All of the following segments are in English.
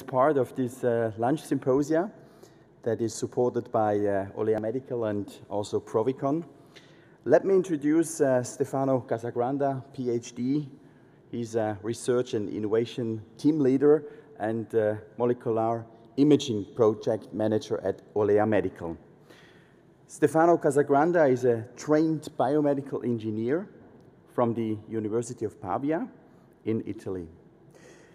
next part of this uh, lunch symposia that is supported by uh, Olea Medical and also Provicon. Let me introduce uh, Stefano Casagranda, PhD. He's a research and innovation team leader and uh, molecular imaging project manager at Olea Medical. Stefano Casagranda is a trained biomedical engineer from the University of Pavia in Italy.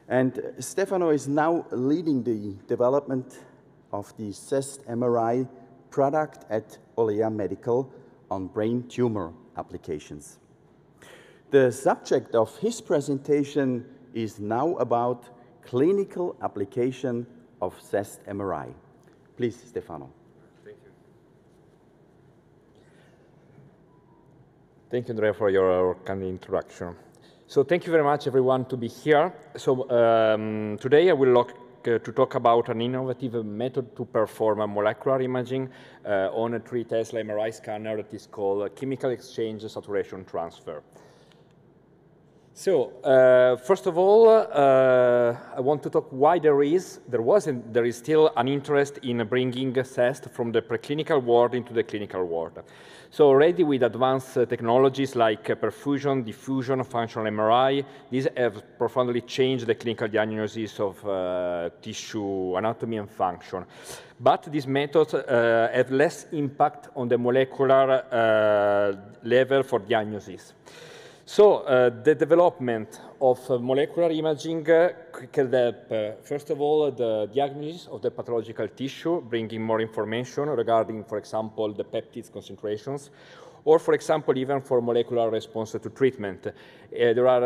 And Stefano is now leading the development of the CEST MRI product at Olea Medical on brain tumor applications. The subject of his presentation is now about clinical application of CEST MRI. Please, Stefano. Thank you. Thank you, Andrea, for your kind introduction. So thank you very much, everyone, to be here. So um, today I will look, uh, to talk about an innovative method to perform a molecular imaging uh, on a 3 Tesla MRI scanner that is called chemical exchange saturation transfer. So uh, first of all, uh, I want to talk why there is, there was, and there is still an interest in bringing CEST from the preclinical world into the clinical world. So already with advanced uh, technologies like uh, perfusion, diffusion, functional MRI, these have profoundly changed the clinical diagnosis of uh, tissue anatomy and function. But these methods uh, have less impact on the molecular level for diagnosis. So uh, the development of uh, molecular imaging uh, can help, uh, first of all, the diagnosis of the pathological tissue, bringing more information regarding, for example, the peptides concentrations, or, for example, even for molecular response to treatment. Uh, there are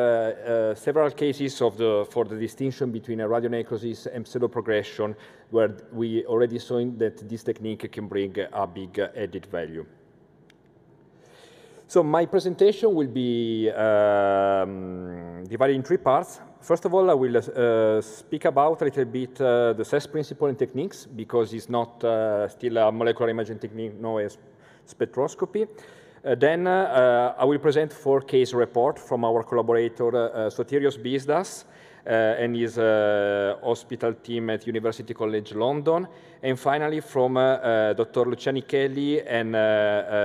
uh, several cases of the, for the distinction between a radionecrosis and pseudoprogression, where we already saw that this technique can bring a big added value. So my presentation will be um, divided in three parts. First of all, I will uh, speak about a little bit uh, the CEST principle and techniques, because it's not uh, still a molecular imaging technique, no spectroscopy. Uh, then uh, I will present four case report from our collaborator, uh, Sotirios Bisdas, uh, and his uh, hospital team at University College London. And finally, from uh, Dr. Lucia Nichelli and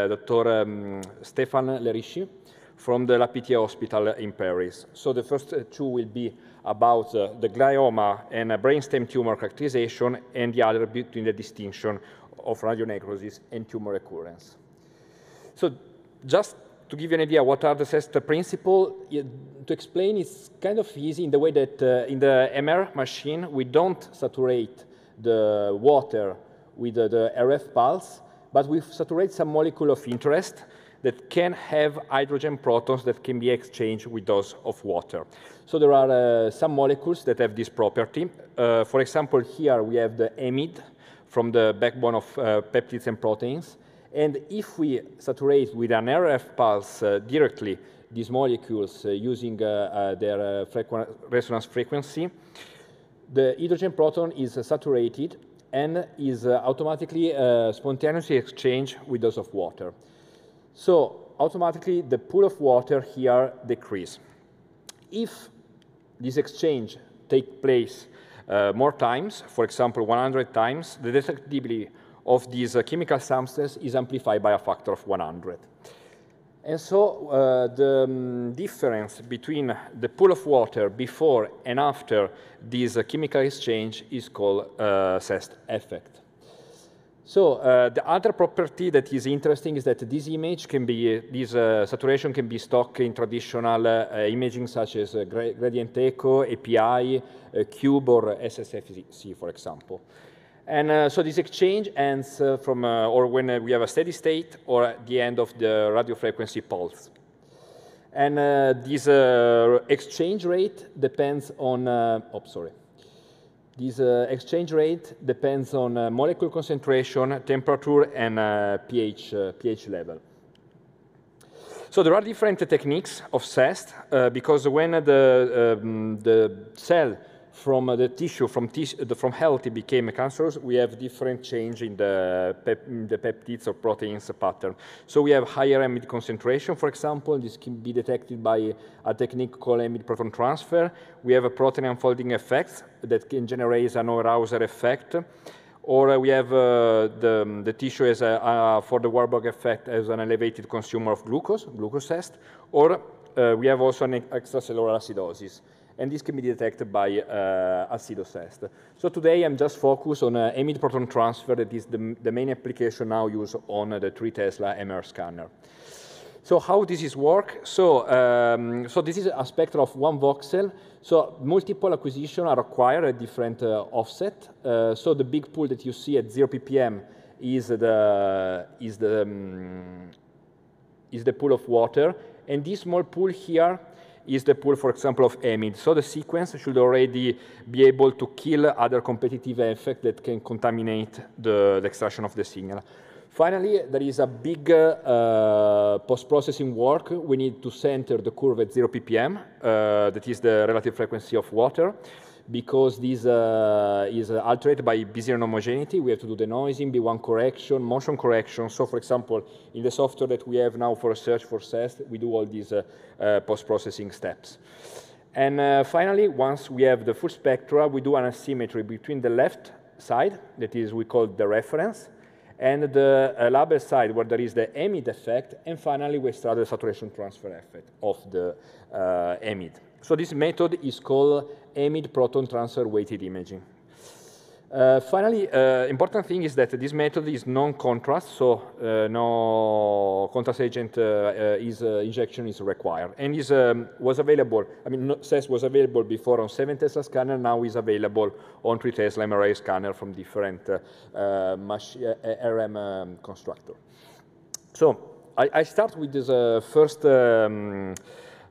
Dr. Um, Stefan Lehéricy from the La Pitié Hospital in Paris. So the first two will be about uh, the glioma and uh, brainstem tumor characterization, and the other between the distinction of radionecrosis and tumor recurrence. So just to give you an idea what are the CEST principles, to explain it's kind of easy in the way that uh, in the MR machine, we don't saturate the water with uh, the RF pulse, but we saturate some molecule of interest that can have hydrogen protons that can be exchanged with those of water. So there are uh, some molecules that have this property. Uh, for example, here we have the amide from the backbone of uh, peptides and proteins. And if we saturate with an RF pulse uh, directly these molecules uh, using uh, their frequ resonance frequency, the hydrogen proton is saturated and is automatically spontaneously exchanged with those of water. So automatically the pool of water here decrease. If this exchange take place uh, more times, for example, 100 times, the detectability of this uh, chemical substance is amplified by a factor of 100. And so uh, the um, difference between the pool of water before and after this uh, chemical exchange is called uh, CEST effect. So uh, the other property that is interesting is that this image can be, this uh, saturation can be stocked in traditional imaging such as gradient echo, EPI, Cube, or SSFC, for example. And uh, so this exchange ends uh, from, uh, or when uh, we have a steady state or at the end of the radio frequency pulse. And uh, this uh, exchange rate depends on, oh, sorry. This exchange rate depends on molecule concentration, temperature, and pH, pH level. So there are different techniques of CEST because when the, um, the cell from uh, the tissue, from, tis uh, from healthy became cancerous, we have different change in the, in the peptides or proteins pattern. So we have higher amide concentration, for example. This can be detected by a technique called amide proton transfer. We have a protein unfolding effect that can generate an Overhauser effect. Or uh, we have uh, the, the tissue as a, uh, for the Warburg effect as an elevated consumer of glucose, glucoCEST. Or uh, we have also an extracellular acidosis and this can be detected by uh, acidoCEST. So today I'm just focused on uh, amide proton transfer, that is the, the main application now used on uh, the 3 Tesla MR scanner. So how does this work? So, um, so this is a spectrum of one voxel. So multiple acquisition are required at different uh, offset. Uh, so the big pool that you see at 0 ppm is the, is, the, um, is the pool of water. And this small pool here is the pool, for example, of amide. So the sequence should already be able to kill other competitive effects that can contaminate the, the, extraction of the signal. Finally, there is a big uh, post-processing work. We need to center the curve at 0 ppm, uh, that is the relative frequency of water because this uh, is uh, altered by B0 inhomogeneity. We have to do denoising, B1 correction, motion correction. So for example, in the software that we have now for a search for CEST, we do all these uh, uh, post-processing steps. And finally, once we have the full spectra, we do an asymmetry between the left side, that is we call the reference, and the uh, label side where there is the amide effect, and finally we start the saturation transfer effect of the uh. So this method is called amide proton transfer weighted imaging. Uh, finally, uh, important thing is that this method is non-contrast, so uh, no contrast agent uh, uh, is, uh, injection is required. And is, um, was available, I mean, CEST was available before on 7 Tesla scanner, now is available on 3 Tesla MRI scanner from different RM um, constructor. So I, I, start with this first um,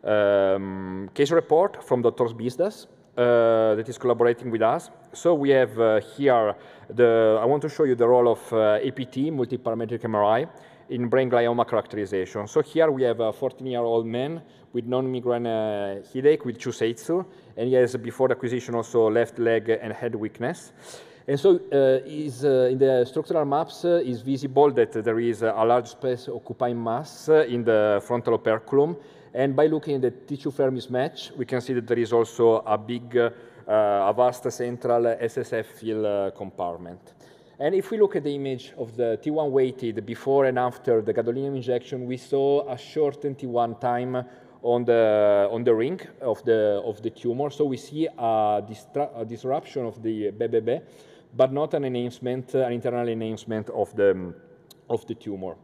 um, case report from Dr. Bisdas uh, that is collaborating with us. So we have uh, here, the, I want to show you the role of uh, APT, multi-parametric MRI, in brain glioma characterization. So here we have a 14-year-old man with non-migraine uh, headache with Chuseitsu, and he has before the acquisition also left leg and head weakness. And so uh, is, uh, in the structural maps uh, is visible that there is a large space occupying mass in the frontal operculum, and by looking at the T2-FLAIR mismatch, we can see that there is also a big, uh, a vast central CSF field uh, compartment. And if we look at the image of the T1 weighted before and after the gadolinium injection, we saw a shortened T1 time on the, on the ring of the, of the tumor. So we see a, a disruption of the BBB, but not an enhancement, an internal enhancement of the, of the tumor,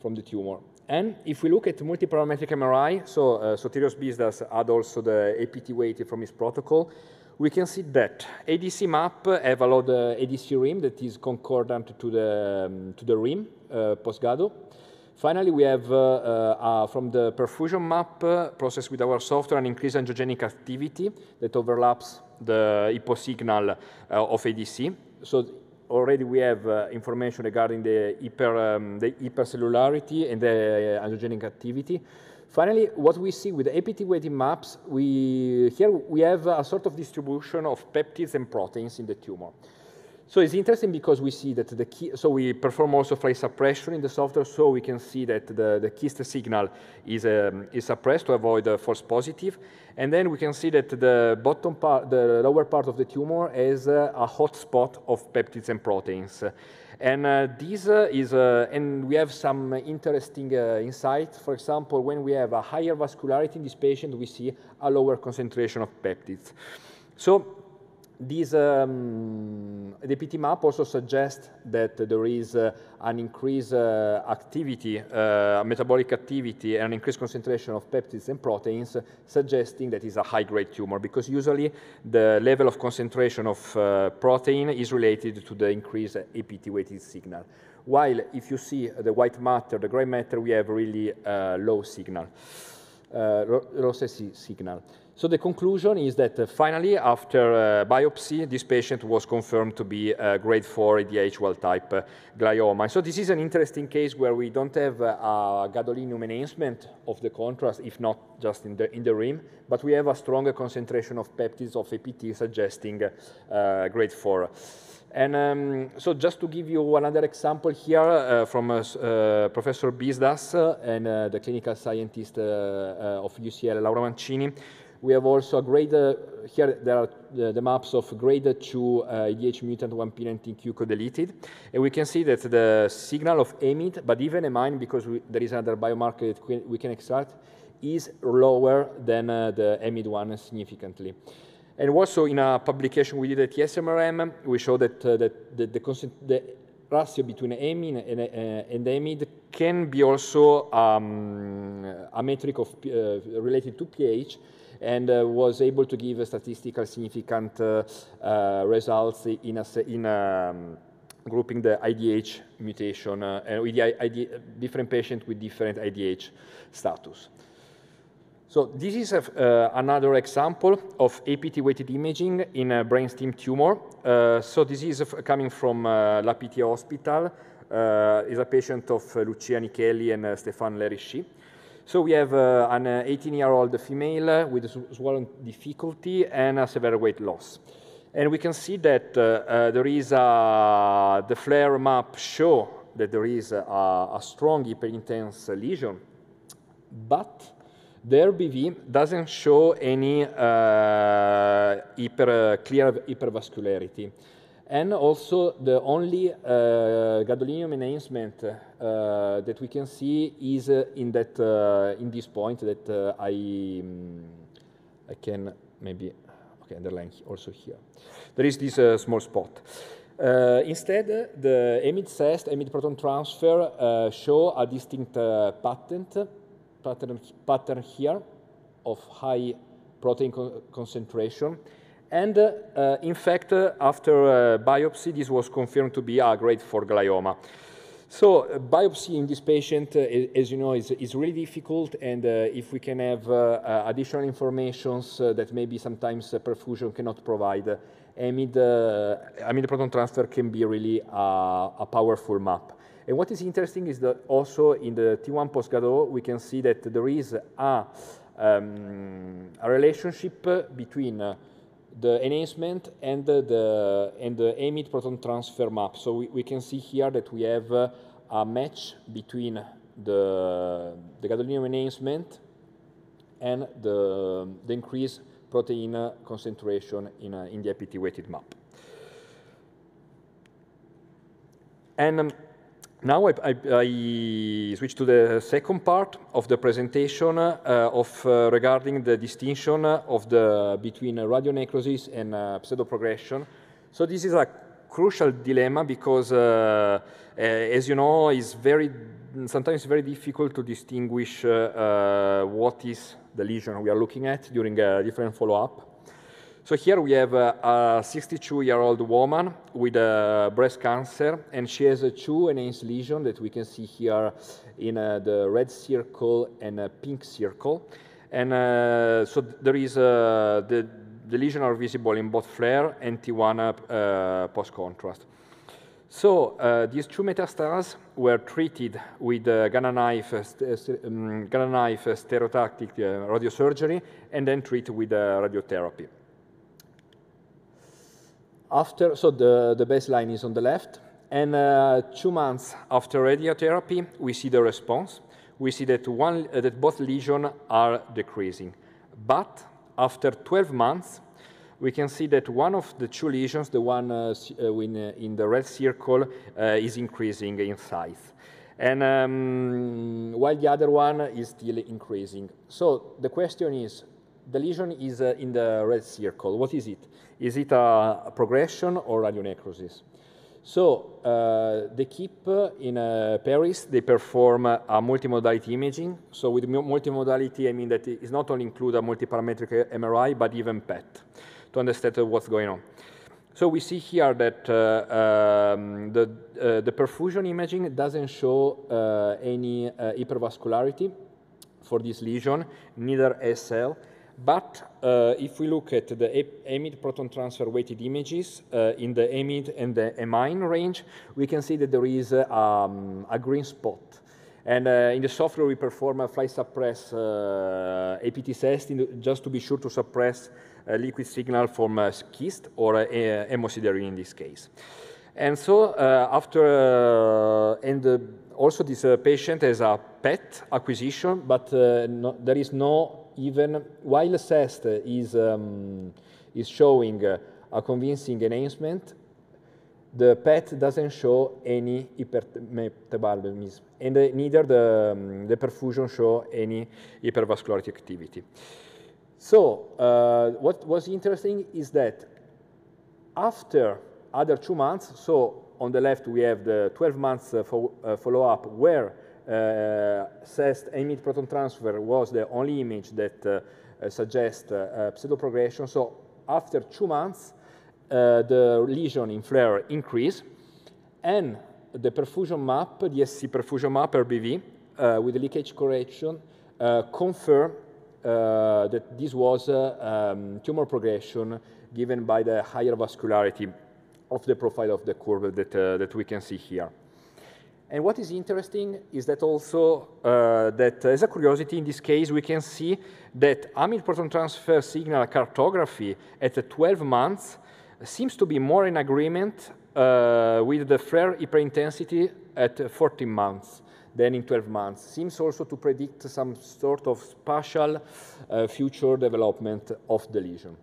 from the tumor. And if we look at multi-parametric MRI, so uh, Sotirios Bisdas had also the APT weighted from his protocol, we can see that ADC map have allowed ADC rim that is concordant to the, um, to the rim uh, post-GADO. Finally, we have, uh, uh, from the perfusion map uh, processed with our software, an increased angiogenic activity that overlaps the hypo signal uh, of ADC. So already we have uh, information regarding the, hyper, um, the hypercellularity and the uh, angiogenic activity. Finally, what we see with the APT weighting maps, we, here we have a sort of distribution of peptides and proteins in the tumor. So it's interesting because we see that the key, so we perform also phase suppression in the software, so we can see that the, the cyst signal is, um, is suppressed to avoid a false positive. And then we can see that the bottom part, the lower part of the tumor is uh, a hotspot of peptides and proteins. And uh, this uh, is, uh, and we have some interesting uh, insight. For example, when we have a higher vascularity in this patient, we see a lower concentration of peptides. So this um, the PT map also suggests that there is uh, an increased uh, activity, uh, metabolic activity, and an increased concentration of peptides and proteins, suggesting that it's a high-grade tumor, because usually the level of concentration of uh, protein is related to the increased APT-weighted signal. While if you see the white matter, the gray matter, we have really uh, low signal, uh, low signal. So the conclusion is that uh, finally, after uh, biopsy, this patient was confirmed to be uh, grade 4 IDH wild-type glioma. So this is an interesting case where we don't have a gadolinium enhancement of the contrast, if not just in the, in the rim, but we have a stronger concentration of peptides of APT suggesting grade 4. And um, so just to give you another example here uh, from uh, uh, Professor Bisdas and the clinical scientist of UCL, Laura Mancini, we have also a uh, here there are the, the, maps of grade 2 uh, IDH mutant 1p19q co-deleted. And we can see that the signal of amide, but even amine, because we, there is another biomarker that we can extract, is lower than uh, the AMID1 significantly. And also in a publication we did at ISMRM, we showed that, uh, that the, the, the, ratio between amine and, uh, and can be also um, a metric of, uh, related to pH, and uh, was able to give a statistical significant uh, uh, results in, a, in um, grouping the IDH mutation and with the ID, different patients with different IDH status. So this is a, uh, another example of APT-weighted imaging in a brainstem tumor. Uh, so this is coming from uh, La Pitié Hospital. is a patient of Lucia Nichelli and Stéphane Lehéricy. So we have uh, an 18-year-old uh, female with swallowing difficulty and a severe weight loss. And we can see that uh, uh, there is a, the FLAIR map show that there is a, a strong hyperintense lesion, but the RBV doesn't show any uh, hyper, clear hypervascularity. And also the only uh, gadolinium enhancement uh, that we can see is uh, in that uh, in this point that uh, I um, I can maybe okay underline also here. There is this uh, small spot. instead, the amide CEST, amide proton transfer, show a distinct pattern, pattern pattern here of high protein co concentration and uh, in fact, uh, after uh, biopsy, this was confirmed to be a grade 4 glioma. So uh, biopsy in this patient, uh, as you know, is, is really difficult, and if we can have additional informations that maybe sometimes perfusion cannot provide, amide, amide proton transfer can be really a, powerful map. And what is interesting is that also in the T1 post-GADO, we can see that there is a, um, a relationship between the enhancement and the, the and the amide proton transfer map. So we, we can see here that we have uh, a match between the, the gadolinium enhancement and the, the increased protein concentration in, uh, in the APT-weighted map. And um, now I, I, I, switch to the second part of the presentation uh, of uh, regarding the distinction of the between radionecrosis and uh, pseudoprogression. So this is a crucial dilemma because, uh, uh, as you know, it's very sometimes very difficult to distinguish uh, what is the lesion we are looking at during a different follow-up. So here we have a 62-year-old woman with breast cancer, and she has a two enhanced lesion that we can see here in uh, the red circle and a pink circle. And uh, so there is uh, the, the lesions are visible in both FLAIR and T1 uh, post-contrast. So uh, these two metastases were treated with uh, Gamma knife, um, Gamma knife stereotactic radiosurgery and then treated with radiotherapy. After, so the, the baseline is on the left, and uh, two months after radiotherapy, we see the response. We see that, one, uh, that both lesions are decreasing. But after 12 months, we can see that one of the two lesions, the one uh, uh in, uh, in, the red circle, uh, is increasing in size. And um, while the other one is still increasing. So the question is, the lesion is in the red circle. What is it? Is it a, progression or radionecrosis? So uh, they keep uh, in uh, Paris, they perform a multimodality imaging. So with multimodality, I mean that it's not only include a multiparametric MRI, but even PET to understand what's going on. So we see here that uh, um, the, uh, the perfusion imaging doesn't show uh, any hypervascularity for this lesion, neither SL, But uh, if we look at the amide proton transfer weighted images uh, in the amide and the amine range, we can see that there is um, a green spot. And uh, in the software, we perform a fly suppress uh, APT test just to be sure to suppress a liquid signal from a schist or a, hemosiderin in this case. And so uh, after, and also this patient has a PET acquisition, but no, there is no even while CEST is, um, is showing a convincing enhancement, the PET doesn't show any hypermetabolism, and neither the, um, the perfusion show any hypervascularity activity. So uh, what was interesting is that after other two months, so on the left we have the 12 months uh, fo uh, follow-up where uh, CEST amide proton transfer was the only image that uh, uh, suggests pseudoprogression. So after two months, the lesion in FLAIR increased, and the perfusion map, the SC perfusion map RBV, with the leakage correction, confirmed uh, that this was uh, um, tumor progression given by the higher vascularity of the profile of the curve that, uh, that we can see here. And what is interesting is that also uh, that as a curiosity in this case, we can see that amide proton transfer signal cartography at 12 months seems to be more in agreement uh, with the FLAIR hyperintensity at 14 months than in 12 months. Seems also to predict some sort of spatial uh, future development of the lesion.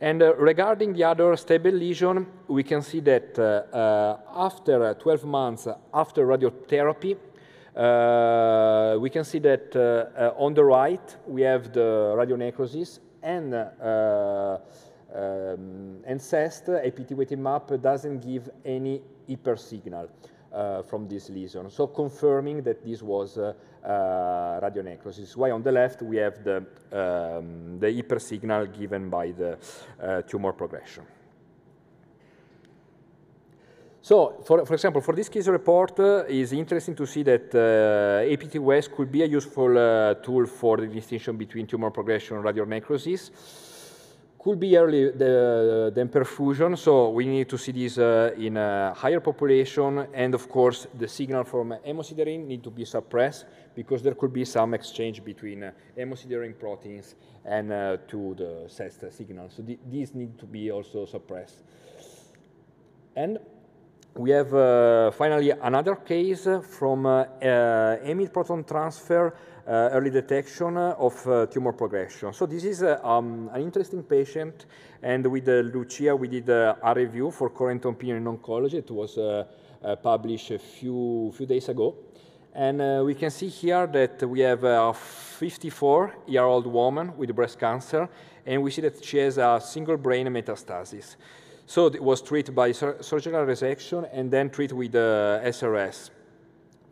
And uh, regarding the other stable lesion, we can see that uh, uh after 12 months after radiotherapy, uh, we can see that uh, on the right we have the radionecrosis and um, and CEST, APT weighted map, doesn't give any hyper signal uh, from this lesion. So confirming that this was uh, radionecrosis. Why on the left we have the, um, the hyper signal given by the uh, tumor progression. So, for, for example, for this case report, uh, it's interesting to see that uh, APT-West could be a useful uh, tool for the distinction between tumor progression and radionecrosis could be early the, than perfusion, so we need to see this uh, in a higher population, and of course the signal from hemosiderin need to be suppressed because there could be some exchange between uh, hemosiderin proteins and uh, to the CEST signal. So th these need to be also suppressed. And we have uh, finally another case from uh, uh, proton transfer early detection of uh, tumor progression. So this is uh, um, an interesting patient, and with Lucia we did a review for current opinion in oncology. It was published a few, few days ago. And uh, we can see here that we have a 54-year-old woman with breast cancer, and we see that she has a single brain metastasis. So it was treated by sur surgical resection and then treated with uh, SRS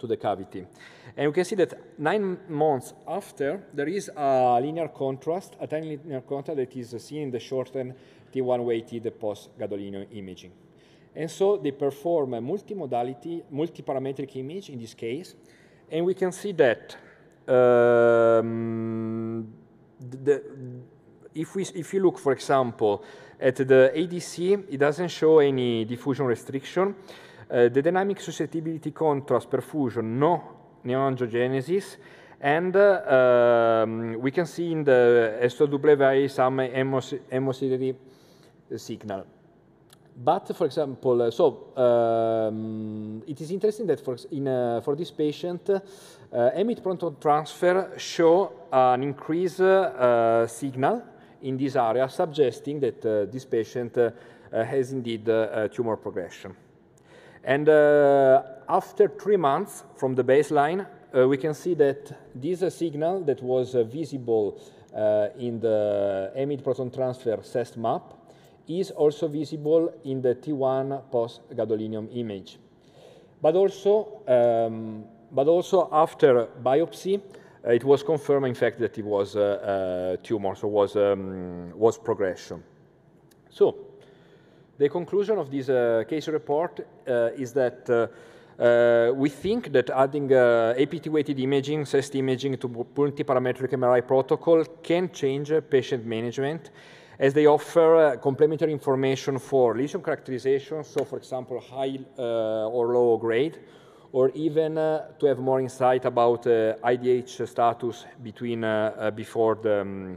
to the cavity. And we can see that nine months after, there is a linear contrast, a tiny linear contrast that is seen in the shortened T1 weighted post-gadolinium imaging. And so they perform a multimodality, multi-parametric image in this case, and we can see that um, the, if, we, if you look, for example, at the ADC, it doesn't show any diffusion restriction. Uh, the dynamic susceptibility contrast perfusion, no neoangiogenesis, and um, we can see in the SOW some hemosiderin signal. But, for example, uh, so um, it is interesting that for, in, uh, for this patient, uh, amide proton transfer show an increased uh, signal in this area, suggesting that this patient has indeed tumor progression. And uh, after three months from the baseline, uh, we can see that this uh, signal that was visible in the amide proton transfer CEST map is also visible in the T1 post-gadolinium image. But also, um, but also after biopsy, uh, it was confirmed, in fact, that it was a, tumor, so was, um, was progression. So the conclusion of this uh, case report uh, is that uh, Uh, we think that adding uh, APT-weighted imaging, CEST imaging to multi-parametric MRI protocol can change uh, patient management as they offer complementary information for lesion characterization, so for example, high or low grade, or even to have more insight about IDH status between before the um,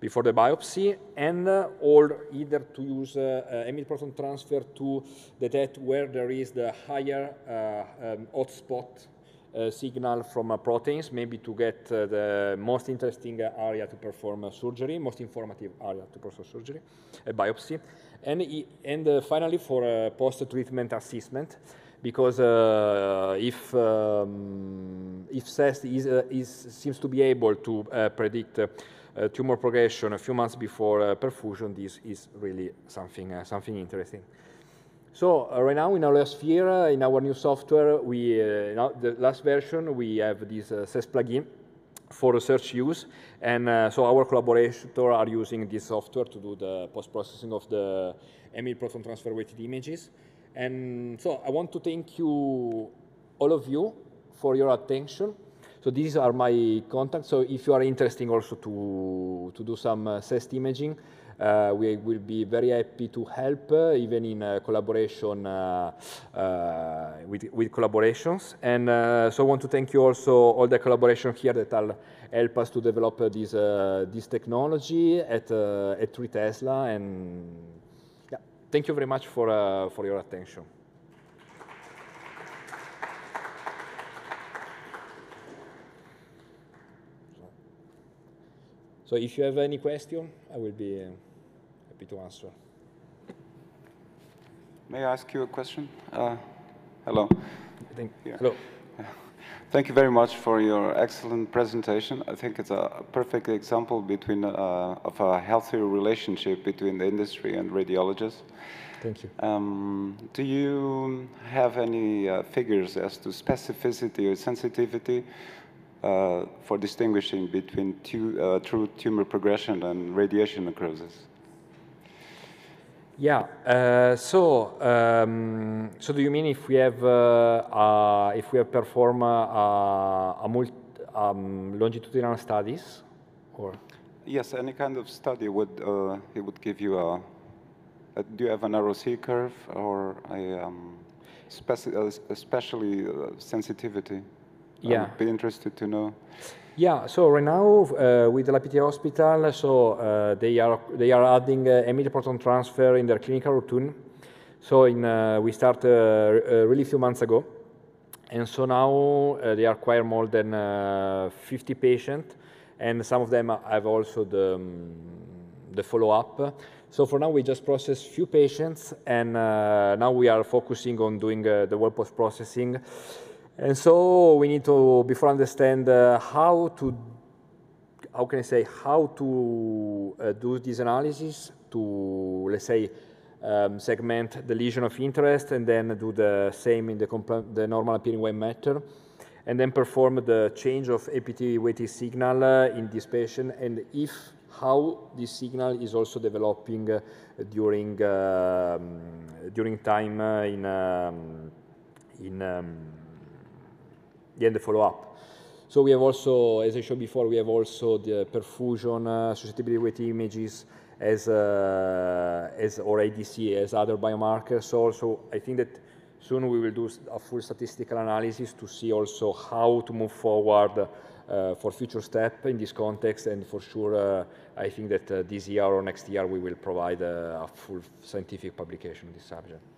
before the biopsy, and uh, or either to use uh, uh, proton transfer to detect where there is the higher um, hotspot uh, signal from uh, proteins, maybe to get uh, the most interesting area to perform surgery, most informative area to perform surgery, a biopsy, and, and finally for post-treatment assessment, because if um, if CEST is, is, seems to be able to predict uh, tumor progression a few months before uh, perfusion, this is really something, uh, something interesting. So uh, right now in our sphere, uh, in our new software, we uh, the last version we have this uh, CEST plugin for research use, and so our collaborators are using this software to do the post-processing of the amide proton transfer weighted images. And so I want to thank you, all of you, for your attention. So these are my contacts. So if you are interested also to, to do some uh, CEST imaging, uh, we will be very happy to help, uh, even in uh, collaboration uh, uh, with, with collaborations. And so I want to thank you also all the collaboration here that will help us to develop this this technology at at 3 Tesla. And yeah, thank you very much for for your attention. So if you have any question, I will be uh, happy to answer. May I ask you a question? Uh, hello. Think, yeah. Hello. Thank you very much for your excellent presentation. I think it's a perfect example between uh, of a healthy relationship between the industry and radiologists. Thank you. Um, do you have any uh, figures as to specificity or sensitivity uh, for distinguishing between tu uh, true tumor progression and radiation necrosis? Yeah. Uh, so, um, so do you mean if we have uh, if we have performed a, a multi, um, longitudinal studies, or? Yes, any kind of study would uh, it would give you a, a, Do you have an ROC curve or a um, speci especially sensitivity? Yeah. I'd be interested to know. Yeah, so right now uh, with the La Pitié Hospital, so uh, they are they are adding uh, amide proton transfer in their clinical routine. So in uh, we started uh, uh, really few months ago, and so now they acquire more than 50 patients, and some of them have also the um, the follow up. So for now we just process few patients, and now we are focusing on doing the web post processing. And so we need to, before understand uh, how to, how can I say, how to uh, do this analysis to, let's say, um, segment the lesion of interest and then do the same in the, the normal appearing wave matter and then perform the change of APT weighted signal uh, in this patient and if how this signal is also developing uh, during um, during time uh, in um, in then the follow-up. So we have also, as I showed before, we have also the perfusion uh, susceptibility weight images as, uh, as or ADC as other biomarkers. So also, I think that soon we will do a full statistical analysis to see also how to move forward uh, for future step in this context. And for sure, uh, I think that uh, this year or next year we will provide uh, a full scientific publication on this subject.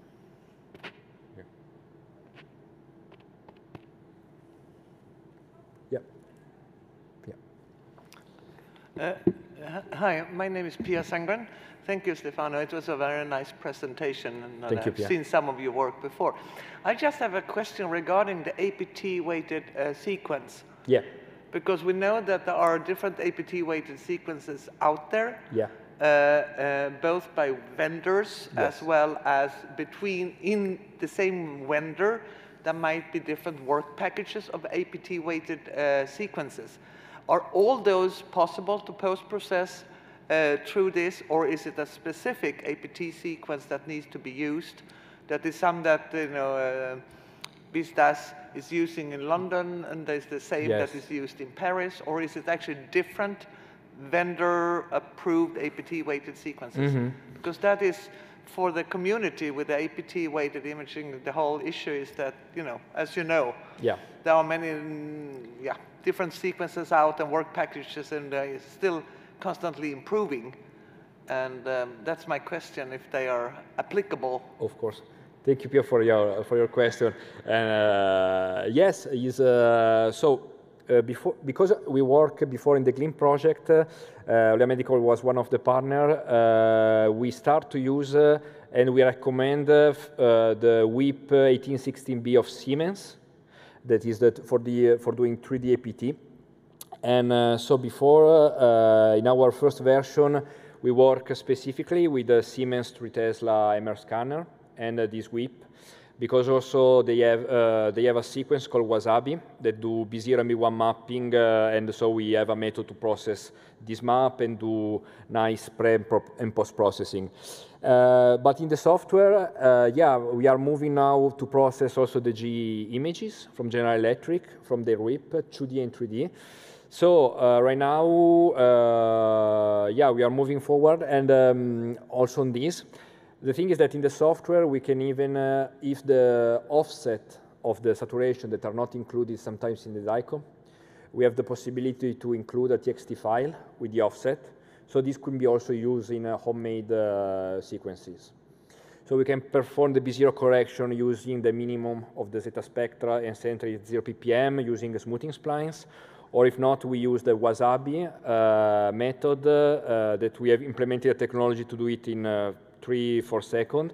Uh, hi, my name is Pia Sangren. Thank you, Stefano. It was a very nice presentation, and Thank I've you, seen some of your work before. I just have a question regarding the APT-weighted uh, sequence. Yeah. Because we know that there are different APT-weighted sequences out there. Yeah. Uh, uh, both by vendors yes. as well as between in the same vendor there might be different work packages of APT weighted uh, sequences. Are all those possible to post-process uh, through this, or is it a specific APT sequence that needs to be used? That is some that you know uh, Bisdas is using in London and there's the same yes. that is used in Paris, or is it actually different vendor-approved APT-weighted sequences? Mm -hmm. Because that is, for the community with the APT-weighted imaging, the whole issue is that, you know, as you know, yeah. there are many, yeah, different sequences out and work packages, and they're still constantly improving. And um, that's my question, if they are applicable. Of course. Thank you, Pio, for your, for your question. And uh, yes, is, uh, so uh, before, because we work before in the GLINT project, uh, Medical was one of the partner, uh, we start to use uh, and we recommend uh, the WIP 1816B of Siemens, that is that for, the, for doing 3D APT. And so before, in our first version, we work specifically with the Siemens 3 Tesla MR scanner and this WIP because also they have uh, they have a sequence called Wasabi that do B0 and B1 mapping, uh, and so we have a method to process this map and do nice pre and post processing. Uh, but in the software, uh, yeah, we are moving now to process also the GE images from General Electric from their RIP, 2D and 3D. So uh, right now, uh, yeah, we are moving forward, and um, also on this, the thing is that in the software we can even, uh, if the offset of the saturation that are not included sometimes in the DICOM, we have the possibility to include a TXT file with the offset. So this could be also used in uh, homemade uh, sequences. So we can perform the B0 correction using the minimum of the Z-spectra and center at 0 ppm using smoothing splines, or if not, we use the Wasabi uh, method uh, that we have implemented a technology to do it in uh, three, four seconds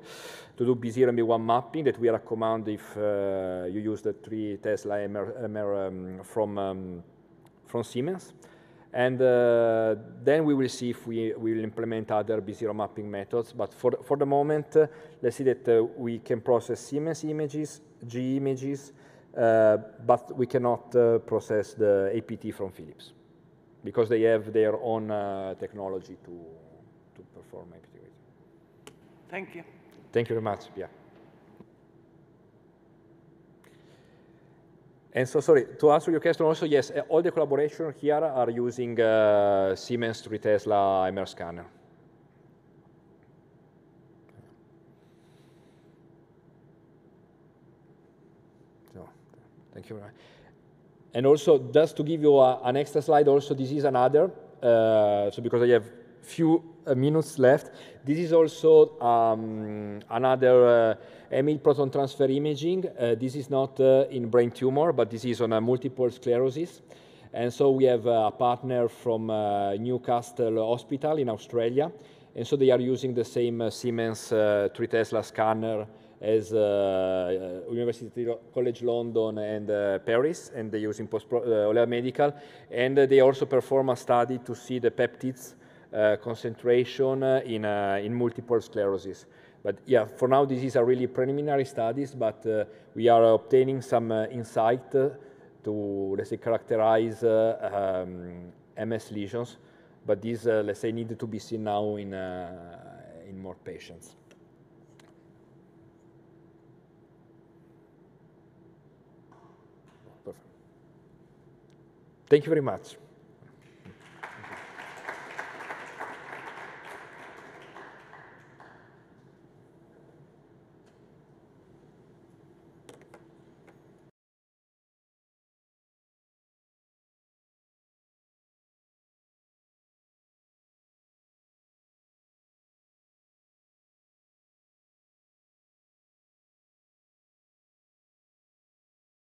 to do B0 and B1 mapping that we recommend if uh, you use the 3 Tesla MR, MR um, from, um, from Siemens. And uh, then we will see if we will implement other B0 mapping methods. But for, for the moment, uh, let's see that uh, we can process Siemens images, GE images, uh, but we cannot uh, process the APT from Philips because they have their own uh, technology to, to perform APT. Thank you. Thank you very much. Yeah. And so, sorry, to answer your question also, yes, all the collaboration here are using uh, Siemens 3 Tesla MR scanner. So, Thank you. Very much. And also, just to give you a, an extra slide, also this is another, uh, so because I have few uh, minutes left, this is also um, another uh, proton transfer imaging. Uh, this is not uh, in brain tumor, but this is on a multiple sclerosis. And so we have a partner from uh, Newcastle Hospital in Australia. And so they are using the same uh, Siemens 3 Tesla scanner as uh, uh, University College London and uh, Paris, and they use in post uh, Medical, and they also perform a study to see the peptides Uh, concentration uh, in, uh, in multiple sclerosis. But yeah, for now, this is a really preliminary studies, but we are obtaining some insight to, let's say, characterize um, MS lesions, but these, let's say, need to be seen now in, in more patients. Thank you very much.